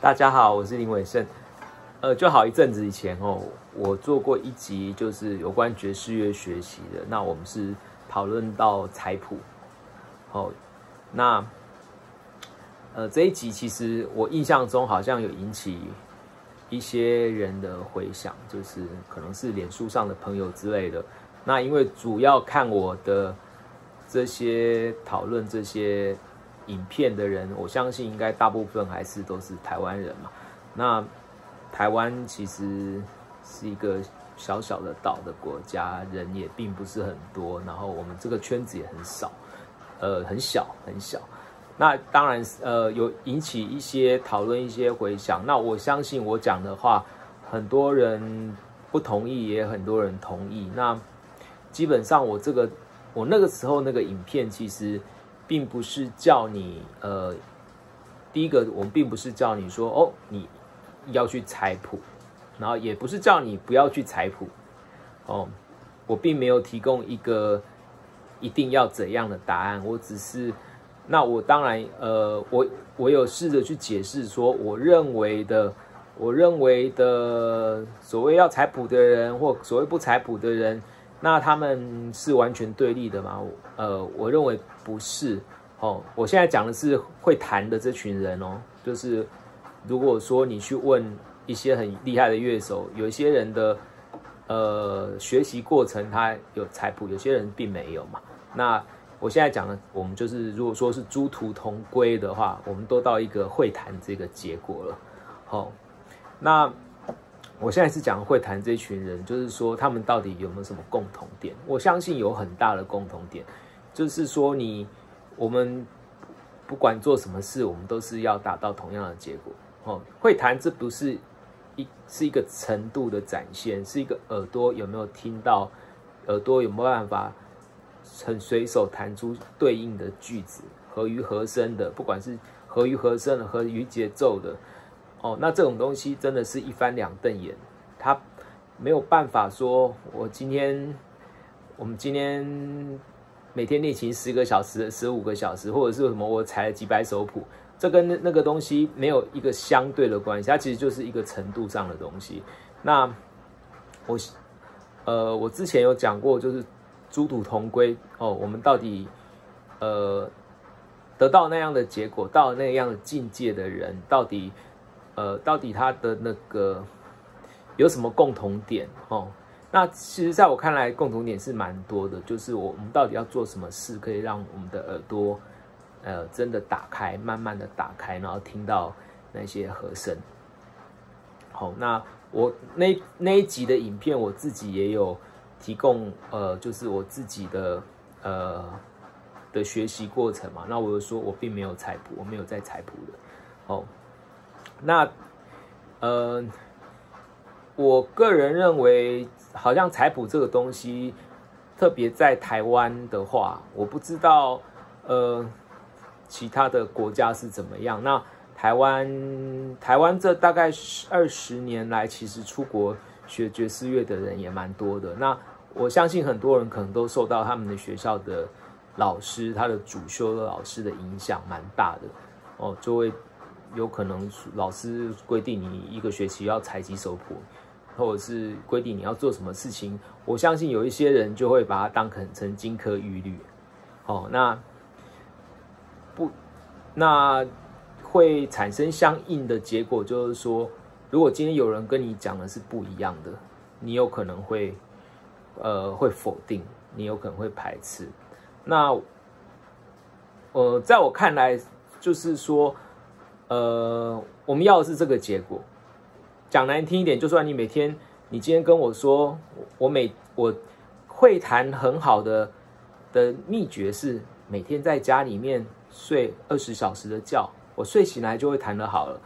大家好，我是林伟胜。呃，就好一阵子以前哦，我做过一集，就是有关爵士乐学习的。那我们是讨论到彩谱。哦，那呃这一集其实我印象中好像有引起一些人的回响，就是可能是脸书上的朋友之类的。那因为主要看我的这些讨论这些。影片的人，我相信应该大部分还是都是台湾人嘛。那台湾其实是一个小小的岛的国家，人也并不是很多，然后我们这个圈子也很少，呃，很小很小。那当然，呃，有引起一些讨论，一些回响。那我相信我讲的话，很多人不同意，也很多人同意。那基本上，我这个我那个时候那个影片，其实。并不是叫你呃，第一个我们并不是叫你说哦，你要去采谱，然后也不是叫你不要去采谱，哦，我并没有提供一个一定要怎样的答案，我只是那我当然呃，我我有试着去解释说，我认为的，我认为的所谓要采谱的人或所谓不采谱的人。那他们是完全对立的吗？呃，我认为不是。哦，我现在讲的是会弹的这群人哦，就是如果说你去问一些很厉害的乐手，有一些人的呃学习过程他有彩谱，有些人并没有嘛。那我现在讲的，我们就是如果说是殊途同归的话，我们都到一个会谈这个结果了。好，那。我现在是讲会谈这群人，就是说他们到底有没有什么共同点？我相信有很大的共同点，就是说你我们不管做什么事，我们都是要达到同样的结果。哦，会谈这不是一是一个程度的展现，是一个耳朵有没有听到，耳朵有没有办法很随手弹出对应的句子，合于和声的，不管是合于和声的，合于节奏的。哦，那这种东西真的是一翻两瞪眼，他没有办法说，我今天我们今天每天练琴十个小时、十五个小时，或者是什么我踩了几百首谱，这跟那个东西没有一个相对的关系，它其实就是一个程度上的东西。那我呃，我之前有讲过，就是殊途同归哦，我们到底呃得到那样的结果，到那样的境界的人，到底。呃，到底他的那个有什么共同点？哦，那其实在我看来，共同点是蛮多的。就是我们到底要做什么事，可以让我们的耳朵，呃，真的打开，慢慢的打开，然后听到那些和声。好，那我那那一集的影片，我自己也有提供，呃，就是我自己的呃的学习过程嘛。那我就说我并没有采谱，我没有在采谱的，哦。那，呃，我个人认为，好像彩谱这个东西，特别在台湾的话，我不知道，呃，其他的国家是怎么样。那台湾，台湾这大概二十年来，其实出国学爵士乐的人也蛮多的。那我相信很多人可能都受到他们的学校的老师，他的主修的老师的影响蛮大的。哦，作为。有可能老师规定你一个学期要采集首谱，或者是规定你要做什么事情，我相信有一些人就会把它当成金科玉律。哦，那不，那会产生相应的结果，就是说，如果今天有人跟你讲的是不一样的，你有可能会，呃，会否定，你有可能会排斥。那，呃，在我看来，就是说。呃，我们要的是这个结果。讲难听一点，就算你每天，你今天跟我说，我每我会弹很好的的秘诀是每天在家里面睡二十小时的觉，我睡醒来就会弹得好了。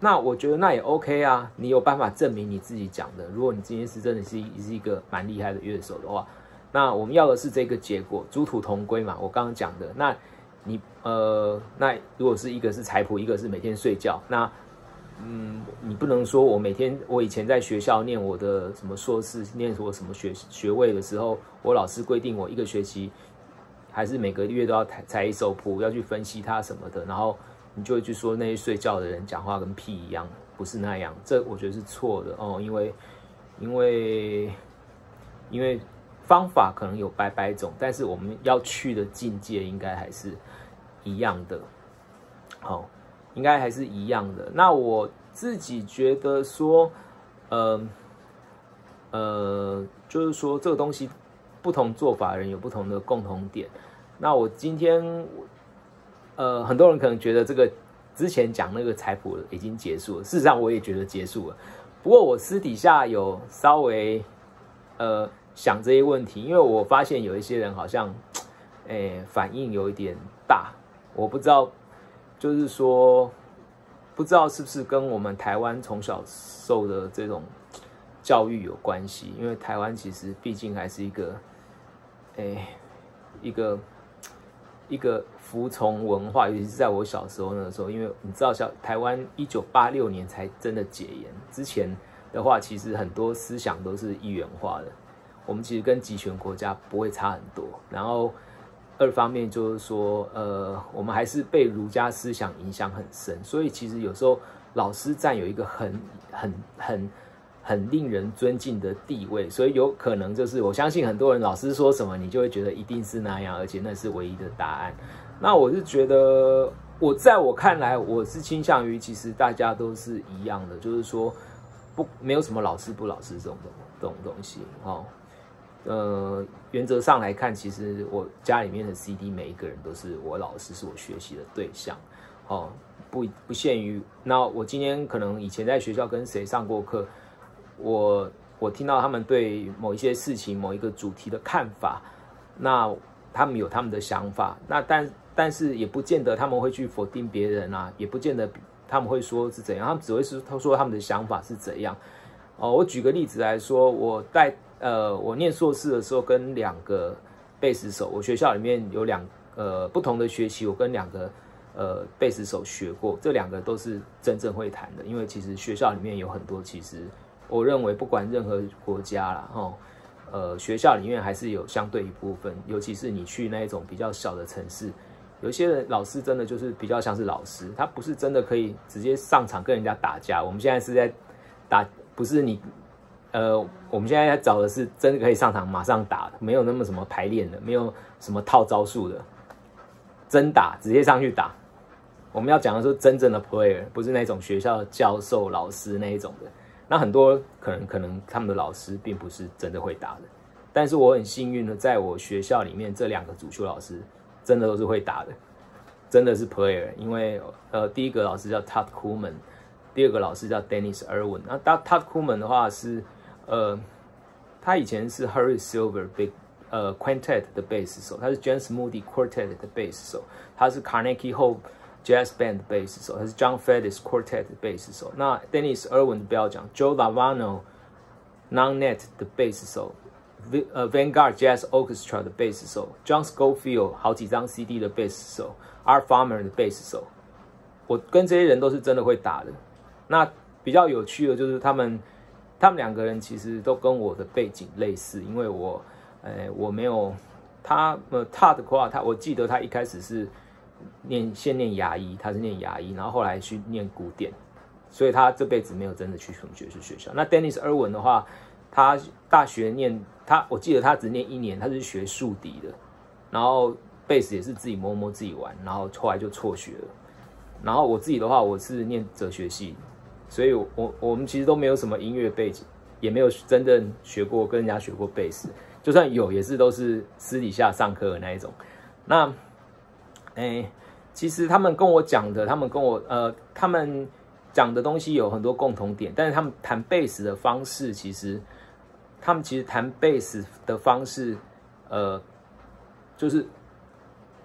那我觉得那也 OK 啊，你有办法证明你自己讲的。如果你今天是真的是是一个蛮厉害的乐手的话，那我们要的是这个结果，殊途同归嘛。我刚刚讲的那。你呃，那如果是一个是财谱，一个是每天睡觉，那嗯，你不能说我每天我以前在学校念我的什么硕士，念我什么学学位的时候，我老师规定我一个学期还是每个月都要采采一首谱，要去分析它什么的，然后你就会去说那些睡觉的人讲话跟屁一样，不是那样。这我觉得是错的哦，因为因为因为方法可能有百百种，但是我们要去的境界应该还是一样的。好，应该还是一样的。那我自己觉得说，呃呃，就是说这个东西不同做法的人有不同的共同点。那我今天。呃，很多人可能觉得这个之前讲那个财谱已经结束了，事实上我也觉得结束了。不过我私底下有稍微呃想这些问题，因为我发现有一些人好像诶反应有一点大，我不知道，就是说不知道是不是跟我们台湾从小受的这种教育有关系，因为台湾其实毕竟还是一个诶一个。一个服从文化，尤其是在我小时候那个时候，因为你知道，小台湾一九八六年才真的解严，之前的话，其实很多思想都是一元化的。我们其实跟集权国家不会差很多。然后二方面就是说，呃，我们还是被儒家思想影响很深，所以其实有时候老师占有一个很很很。很令人尊敬的地位，所以有可能就是我相信很多人老师说什么，你就会觉得一定是那样，而且那是唯一的答案。那我是觉得，我在我看来，我是倾向于其实大家都是一样的，就是说不没有什么老师不老师这种这种东西哦。呃，原则上来看，其实我家里面的 CD 每一个人都是我老师，是我学习的对象哦，不不限于那我今天可能以前在学校跟谁上过课。我我听到他们对某一些事情、某一个主题的看法，那他们有他们的想法，那但但是也不见得他们会去否定别人啊，也不见得他们会说是怎样，他们只会是他说他们的想法是怎样。哦，我举个例子来说，我带呃我念硕士的时候，跟两个贝斯手，我学校里面有两呃不同的学期，我跟两个呃贝斯手学过，这两个都是真正会弹的，因为其实学校里面有很多其实。我认为不管任何国家啦，哈，呃，学校里面还是有相对一部分，尤其是你去那一种比较小的城市，有些人老师真的就是比较像是老师，他不是真的可以直接上场跟人家打架。我们现在是在打，不是你，呃，我们现在要找的是真的可以上场马上打的，没有那么什么排练的，没有什么套招数的，真打直接上去打。我们要讲的是真正的 player，不是那种学校教授老师那一种的。那很多可能可能他们的老师并不是真的会打的，但是我很幸运的，在我学校里面这两个主修老师真的都是会打的，真的是 player。因为呃，第一个老师叫 Todd Kuhlman，第二个老师叫 Dennis Irwin。那 Todd Kuhlman 的话是呃，他以前是 Harry Silver Big 呃 Quintet 的贝斯手，他是 James Moody Quartet 的贝斯手，他是 Carnegie Hall。Jazz Band 贝斯手，他是 John Faddis Quartet 的贝斯手。那 Dennis Irwin 不要讲，Joe Lavano Non-Net 的贝斯手呃 Vanguard Jazz Orchestra 的贝斯手，John Scofield 好几张 CD 的贝斯手，Art Farmer 的贝斯手。我跟这些人都是真的会打的。那比较有趣的就是他们， 他们两个人其实都跟我的背景类似，因为我，呃，我没有他呃 Todd 的话，他我记得他一开始是。念先念牙医，他是念牙医，然后后来去念古典，所以他这辈子没有真的去什么爵士学校。那 Dennis Irwin 的话，他大学念他，我记得他只念一年，他是学竖笛的，然后贝斯也是自己摸摸自己玩，然后后来就辍学了。然后我自己的话，我是念哲学系，所以我我们其实都没有什么音乐背景，也没有真正学过跟人家学过贝斯，就算有，也是都是私底下上课的那一种。那哎，其实他们跟我讲的，他们跟我呃，他们讲的东西有很多共同点，但是他们弹贝斯的方式，其实他们其实弹贝斯的方式，呃，就是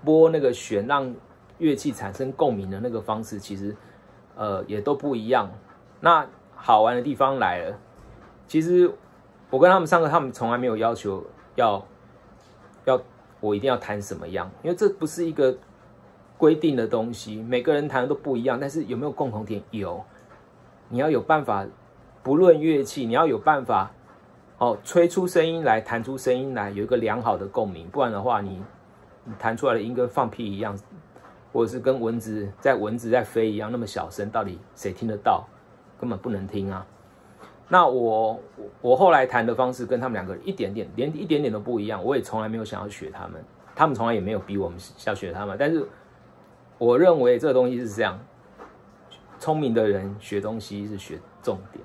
拨那个弦让乐器产生共鸣的那个方式，其实呃也都不一样。那好玩的地方来了，其实我跟他们上课，他们从来没有要求要要我一定要弹什么样，因为这不是一个。规定的东西，每个人弹的都不一样，但是有没有共同点？有，你要有办法，不论乐器，你要有办法，哦，吹出声音来，弹出声音来，有一个良好的共鸣，不然的话，你你弹出来的音跟放屁一样，或者是跟蚊子在蚊子在飞一样那么小声，到底谁听得到？根本不能听啊！那我我后来谈的方式跟他们两个一点点连一点点都不一样，我也从来没有想要学他们，他们从来也没有逼我们要学他们。但是我认为这个东西是这样，聪明的人学东西是学重点，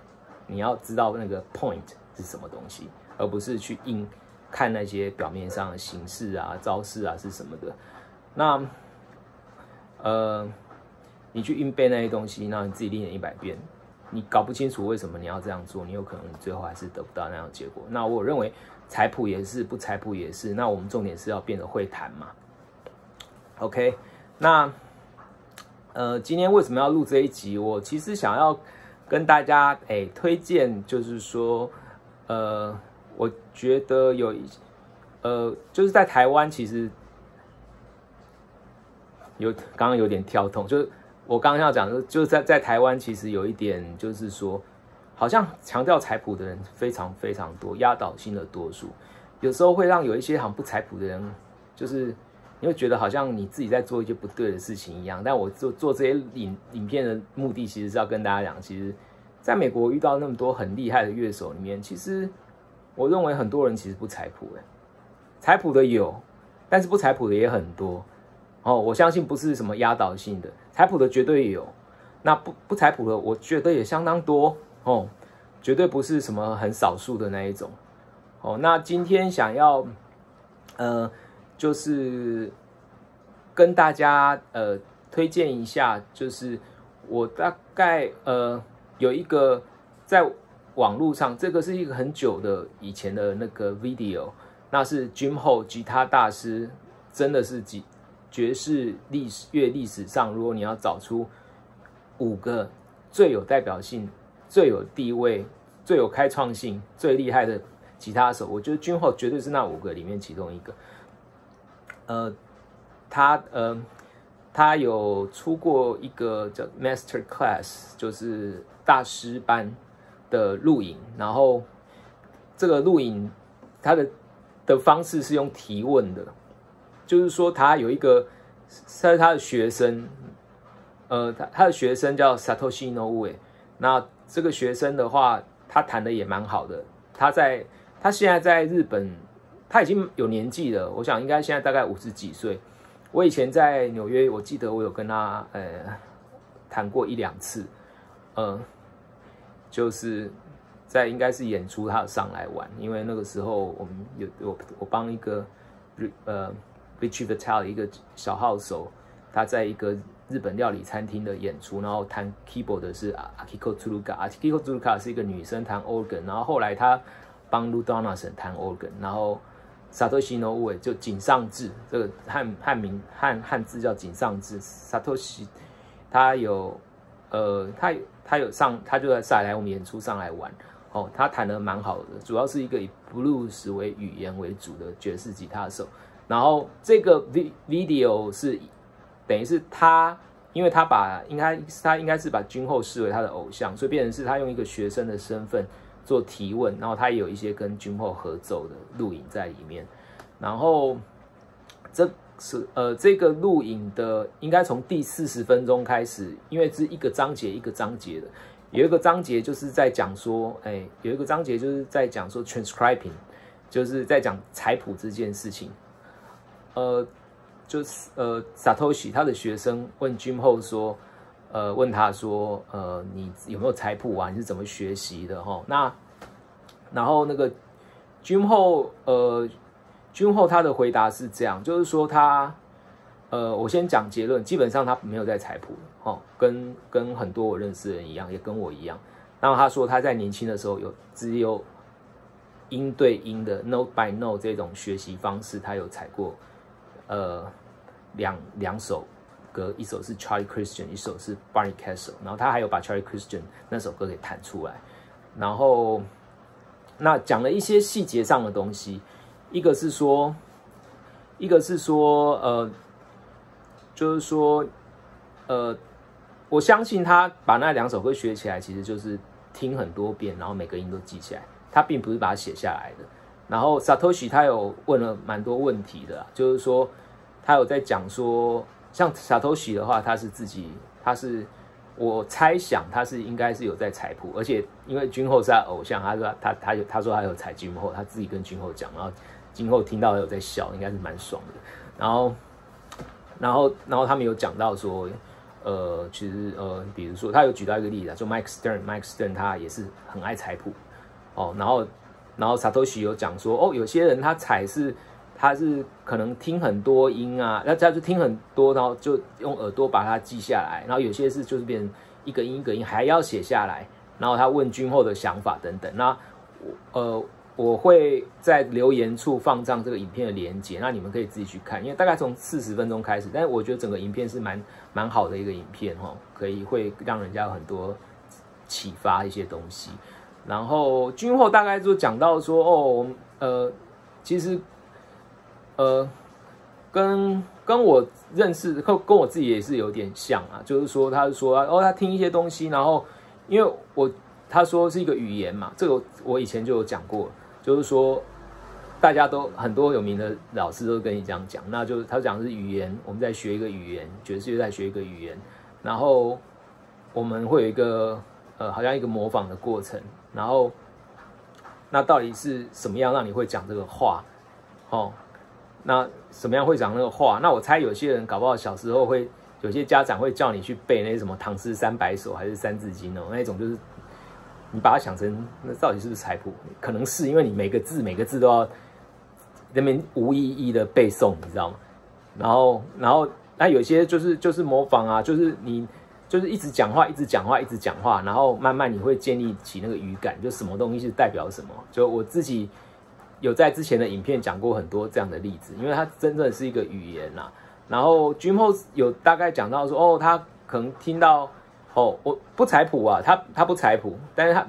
你要知道那个 point 是什么东西，而不是去硬看那些表面上的形式啊、招式啊是什么的。那呃，你去硬背那些东西，那你自己练一百遍。你搞不清楚为什么你要这样做，你有可能最后还是得不到那样的结果。那我认为彩谱也是，不彩谱也是。那我们重点是要变得会弹嘛。OK，那呃，今天为什么要录这一集？我其实想要跟大家哎推荐，就是说呃，我觉得有一呃，就是在台湾其实有刚刚有点跳痛，就是。我刚刚要讲的，就是在在台湾，其实有一点，就是说，好像强调彩谱的人非常非常多，压倒性的多数，有时候会让有一些好像不彩谱的人，就是你会觉得好像你自己在做一些不对的事情一样。但我做做这些影影片的目的，其实是要跟大家讲，其实在美国遇到那么多很厉害的乐手里面，其实我认为很多人其实不彩谱的，彩谱的有，但是不彩谱的也很多。哦，我相信不是什么压倒性的。彩谱的绝对有，那不不彩谱的，我觉得也相当多哦，绝对不是什么很少数的那一种哦。那今天想要呃，就是跟大家呃推荐一下，就是我大概呃有一个在网络上，这个是一个很久的以前的那个 video，那是 Jim Ho 吉他大师，真的是吉。爵士历史乐历史上，如果你要找出五个最有代表性、最有地位、最有开创性、最厉害的吉他手，我觉得君后绝对是那五个里面其中一个。呃，他呃，他有出过一个叫 Master Class，就是大师班的录影，然后这个录影他的的方式是用提问的。就是说，他有一个，他是他的学生，呃，他他的学生叫 Satoshi Noi。那这个学生的话，他弹的也蛮好的。他在他现在在日本，他已经有年纪了。我想应该现在大概五十几岁。我以前在纽约，我记得我有跟他呃谈过一两次，呃，就是在应该是演出，他有上来玩。因为那个时候我们有我我帮一个呃。Richie Vital 一个小号手，他在一个日本料理餐厅的演出，然后弹 keyboard 的是 Akiko Tsuruka，Akiko Tsuruka 是一个女生弹 organ，然后后来他帮 Lu Donaldson 弹 organ，然后 Satoshi Noue 就井上智，这个汉汉名汉汉字叫井上智，Satoshi 他有呃他他有上他就在上来我们演出上来玩，哦，他弹的蛮好的，主要是一个以 blues 为语言为主的爵士吉他手。然后这个 v video 是等于是他，因为他把应该他应该是把君后视为他的偶像，所以变成是他用一个学生的身份做提问，然后他也有一些跟君后合奏的录影在里面。然后这是呃这个录影的应该从第四十分钟开始，因为是一个章节一个章节的，有一个章节就是在讲说，哎，有一个章节就是在讲说 transcribing，就是在讲采谱这件事情。呃，就是呃，Satoshi 他的学生问 Jim Ho 说，呃，问他说，呃，你有没有彩谱啊？你是怎么学习的？哈，那然后那个 Jim Ho，呃，Jim Ho 他的回答是这样，就是说他，呃，我先讲结论，基本上他没有在彩谱，哈，跟跟很多我认识的人一样，也跟我一样。然后他说他在年轻的时候有只有音对音的 note by note 这种学习方式，他有踩过。呃，两两首歌，一首是 Charlie Christian，一首是 Barney Castle，然后他还有把 Charlie Christian 那首歌给弹出来，然后那讲了一些细节上的东西，一个是说，一个是说，呃，就是说，呃，我相信他把那两首歌学起来，其实就是听很多遍，然后每个音都记起来，他并不是把它写下来的。然后 Satoshi 他有问了蛮多问题的，就是说他有在讲说，像小头喜的话，他是自己，他是我猜想他是应该是有在采谱，而且因为君后是他偶像，他说他他有他说他有采君后，他自己跟君后讲，然后今后听到有在笑，应该是蛮爽的。然后然后然后他们有讲到说，呃，其实呃，比如说他有举到一个例子，就 Mike Stern，Mike Stern 他也是很爱采谱哦，然后然后 Satoshi 有讲说，哦，有些人他采是。他是可能听很多音啊，那他就听很多，然后就用耳朵把它记下来。然后有些是就是变成一个音一个音还要写下来。然后他问君后的想法等等。那我呃我会在留言处放上这个影片的连接，那你们可以自己去看。因为大概从四十分钟开始，但是我觉得整个影片是蛮蛮好的一个影片哈，可以会让人家有很多启发一些东西。然后君后大概就讲到说哦呃其实。呃，跟跟我认识，跟跟我自己也是有点像啊。就是说，他说哦，他听一些东西，然后因为我他说是一个语言嘛，这个我以前就有讲过，就是说大家都很多有名的老师都跟你这样讲，那就是他讲是语言，我们在学一个语言，爵士乐在学一个语言，然后我们会有一个呃，好像一个模仿的过程，然后那到底是什么样让你会讲这个话？哦。那什么样会讲那个话？那我猜有些人搞不好小时候会有些家长会叫你去背那些什么唐诗三百首还是三字经哦，那一种就是你把它想成那到底是不是彩谱？可能是因为你每个字每个字都要那边无意义的背诵，你知道吗？然后然后那有些就是就是模仿啊，就是你就是一直讲话一直讲话一直讲话，然后慢慢你会建立起那个语感，就什么东西是代表什么。就我自己。有在之前的影片讲过很多这样的例子，因为它真正是一个语言呐。然后 Jim h o s 有大概讲到说，哦，他可能听到，哦，我不采谱啊，他他不采谱，但是他，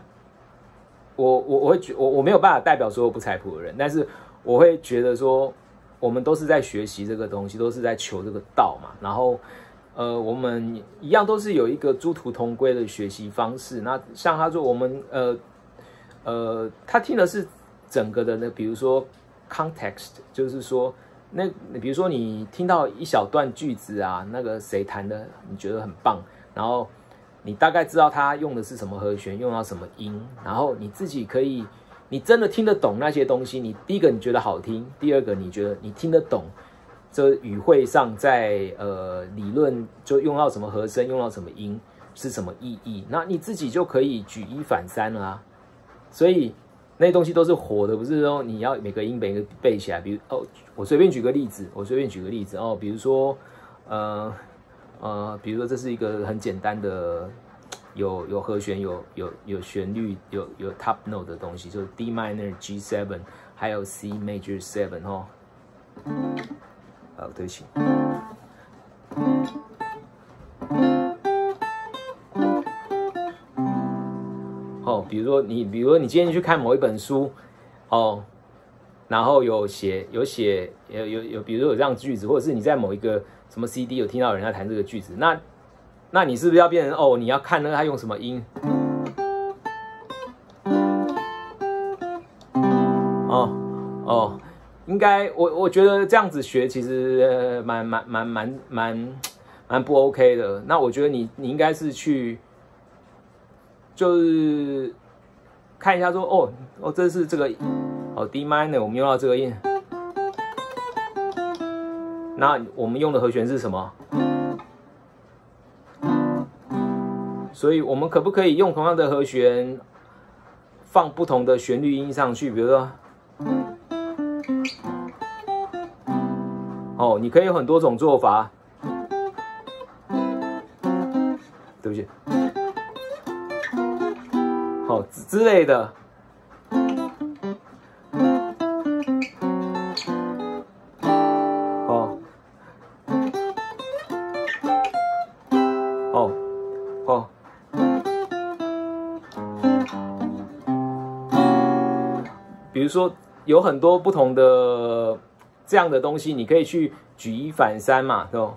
我我我会觉我我没有办法代表所有不采谱的人，但是我会觉得说，我们都是在学习这个东西，都是在求这个道嘛。然后，呃，我们一样都是有一个殊途同归的学习方式。那像他说，我们呃呃，他听的是。整个的那，比如说 context，就是说，那比如说你听到一小段句子啊，那个谁弹的，你觉得很棒，然后你大概知道他用的是什么和弦，用到什么音，然后你自己可以，你真的听得懂那些东西。你第一个你觉得好听，第二个你觉得你听得懂，这语汇上在呃理论就用到什么和声，用到什么音是什么意义，那你自己就可以举一反三了啊，所以。那些东西都是活的，不是说你要每个音每个背起来。比如哦，我随便举个例子，我随便举个例子哦，比如说，呃呃，比如说这是一个很简单的，有有和弦、有有有旋律、有有 top note 的东西，就是 D minor G seven，还有 C major seven 哦。好，对不起。比如说你，比如说你今天去看某一本书，哦，然后有写有写有有有，比如说有这样句子，或者是你在某一个什么 CD 有听到人家弹这个句子，那那你是不是要变成哦？你要看那个他用什么音？应该我我觉得这样子学其实蛮蛮蛮蛮蛮蛮不 OK 的。那我觉得你你应该是去。就是看一下，说哦哦，这是这个哦 D minor，我们用到这个音，那我们用的和弦是什么？所以我们可不可以用同样的和弦放不同的旋律音上去？比如说，哦，你可以有很多种做法。对不起。哦之类的，哦，哦，哦，比如说有很多不同的这样的东西，你可以去举一反三嘛，对吧？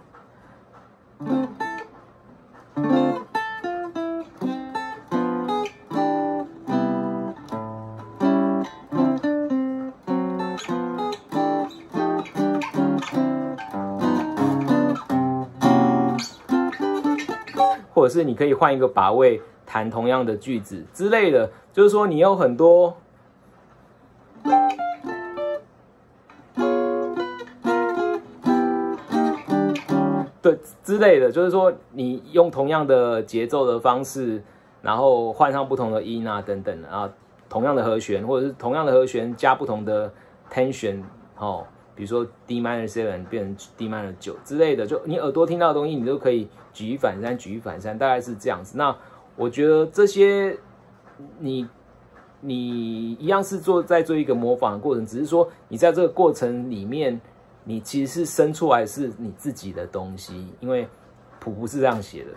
或者是你可以换一个把位弹同样的句子之类的，就是说你有很多。之类的，就是说你用同样的节奏的方式，然后换上不同的音啊等等啊，同样的和弦，或者是同样的和弦加不同的 tension 哦，比如说 D minor seven 变成 D minor 九之类的，就你耳朵听到的东西，你都可以举一反三，举一反三，大概是这样子。那我觉得这些你你一样是做在做一个模仿的过程，只是说你在这个过程里面。你其实是生出来是你自己的东西，因为谱不是这样写的。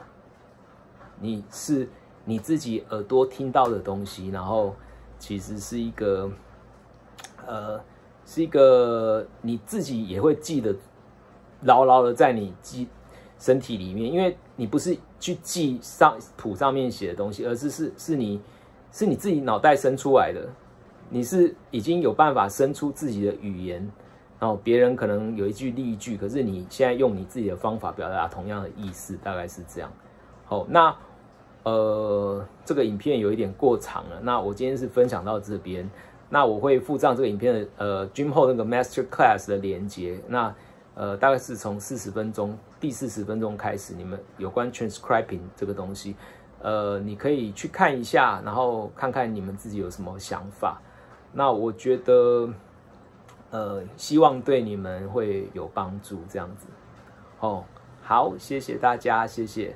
你是你自己耳朵听到的东西，然后其实是一个，呃，是一个你自己也会记得牢牢的在你记身体里面，因为你不是去记上谱上面写的东西，而是是是你是你自己脑袋生出来的，你是已经有办法生出自己的语言。然后别人可能有一句例句，可是你现在用你自己的方法表达同样的意思，大概是这样。好，那呃，这个影片有一点过长了，那我今天是分享到这边，那我会附上这个影片的呃 Dream 后那个 Master Class 的连接，那呃大概是从四十分钟第四十分钟开始，你们有关 Transcribing 这个东西，呃，你可以去看一下，然后看看你们自己有什么想法。那我觉得。呃希望对你们会有帮助这样子。哦好谢谢大家谢谢。